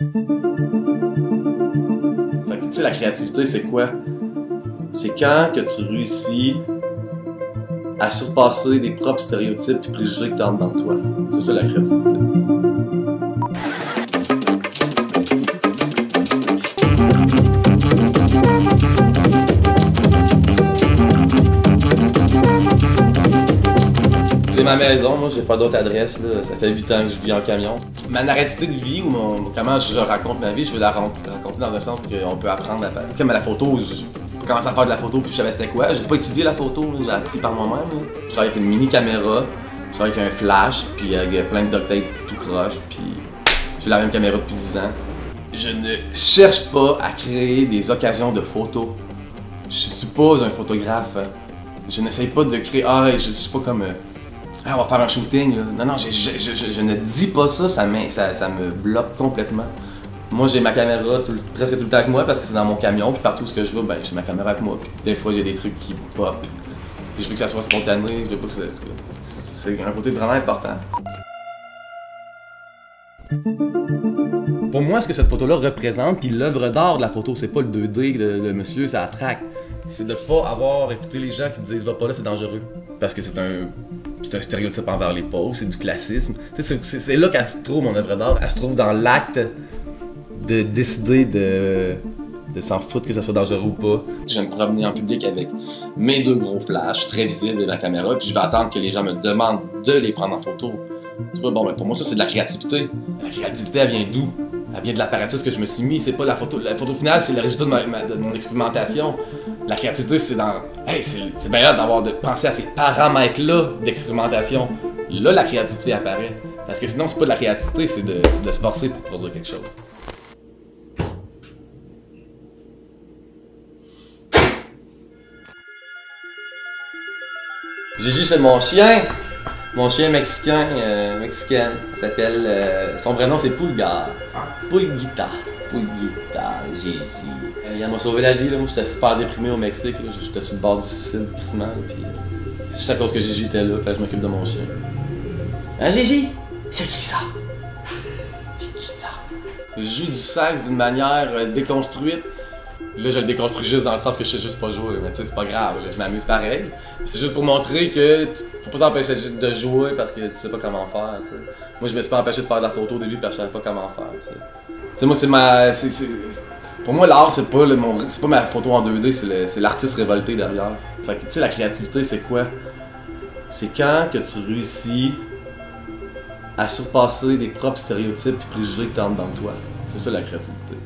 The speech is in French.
Fait que, tu sais, la créativité, c'est quoi? C'est quand que tu réussis à surpasser des propres stéréotypes et préjugés que tu dans toi. C'est ça la créativité. Ma maison, moi j'ai pas d'autre adresse, là. ça fait 8 ans que je vis en camion. Ma narrativité de vie ou mon, comment je raconte ma vie, je veux la raconter dans un sens qu'on peut apprendre à... Comme la photo, je, commence à faire de la photo puis je savais c'était quoi. J'ai pas étudié la photo, j'ai appris par moi-même. Je travaille avec une mini caméra, je travaille avec un flash, puis avec plein de duct tout croche, puis j'ai la même caméra depuis 10 ans. Je ne cherche pas à créer des occasions de photos. Je pas un photographe. Je n'essaye pas de créer. Ah, je, je suis pas comme. euh, ah, on va faire un shooting. Là. Non, non, je, je- je- ne dis pas ça, ça, ça, me bloque complètement. Moi, j'ai ma caméra presque tout le temps avec moi parce que c'est dans mon camion, puis partout où je vais, ben, j'ai ma caméra avec moi. Puis des fois, a des trucs qui pop. Puis je veux que ça soit spontané, je veux pas que ça. C'est un côté vraiment important. Pour moi, ce que cette photo-là représente, puis l'œuvre d'art de la photo, c'est pas le 2D de, de monsieur, ça attraque. C'est de pas avoir écouté les gens qui disent va pas là, c'est dangereux. Parce que c'est un, un stéréotype envers les pauvres, c'est du classisme. C'est là qu'elle se trouve, mon œuvre d'art. Elle se trouve dans l'acte de décider de, de s'en foutre que ça soit dangereux ou pas. Je vais me promener en public avec mes deux gros flashs, très visibles de la caméra, puis je vais attendre que les gens me demandent de les prendre en photo. Tu vois, bon, ben, pour moi, ça, c'est de la créativité. La créativité, elle vient d'où? Elle vient de l'apparatus que je me suis mis. C'est pas la photo. La photo finale, c'est le résultat de, mon expérimentation. La créativité, c'est dans. Hey, c'est bien d'avoir de penser à ces paramètres-là d'expérimentation. Là, la créativité apparaît. Parce que sinon, c'est pas de la créativité, c'est de, c'est de se forcer pour produire quelque chose. Gigi, c'est mon chien. Mon chien mexicain, euh, mexicaine, il s'appelle. euh, son vrai nom c'est Pulgar. Pulguita. Pulguita, Gigi. Euh, il m'a sauvé la vie, là. Moi j'étais super déprimé au Mexique, là. J'étais sur le bord du suicide, là, Puis euh, c'est juste à cause que Gigi était là, fait que je m'occupe de mon chien. Hein, Gigi? C'est qui ça? C'est qui ça? Je joue du sax d'une manière euh, déconstruite. Là, je le déconstruis juste dans le sens que je sais juste pas jouer, mais tu sais, c'est pas grave, là, je m'amuse pareil. C'est juste pour montrer que faut pas s'empêcher de jouer parce que tu sais pas comment faire. Moi, je me suis pas empêché de faire de la photo au début parce que je savais pas comment faire, tu sais. Moi, c'est ma. Pour moi, l'art, c'est pas, le, c'est pas ma photo en 2D, c'est l'artiste révolté derrière. Fait que, tu sais, la créativité, c'est quoi? C'est quand que tu réussis à surpasser des propres stéréotypes et préjugés que t'as de toi. C'est ça la créativité.